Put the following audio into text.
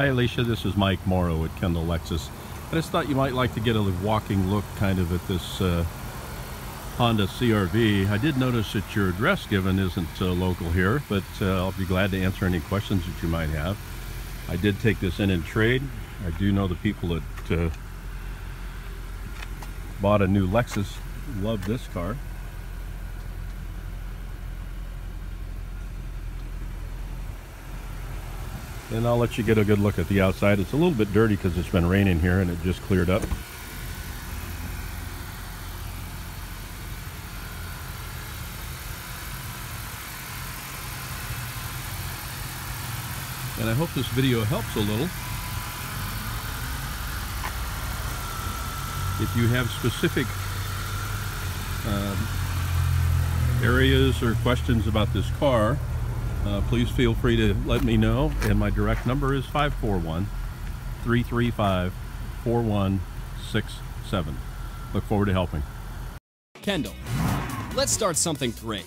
Hi Alicia, this is Mike Morrow at Kendall Lexus. I just thought you might like to get a walking look kind of at this uh, Honda CRV. I did notice that your address given isn't uh, local here, but uh, I'll be glad to answer any questions that you might have. I did take this in in trade. I do know the people that uh, bought a new Lexus love this car. And I'll let you get a good look at the outside. It's a little bit dirty because it's been raining here and it just cleared up. And I hope this video helps a little. If you have specific um, areas or questions about this car, uh, please feel free to let me know. And my direct number is 541 335 4167. Look forward to helping. Kendall, let's start something great.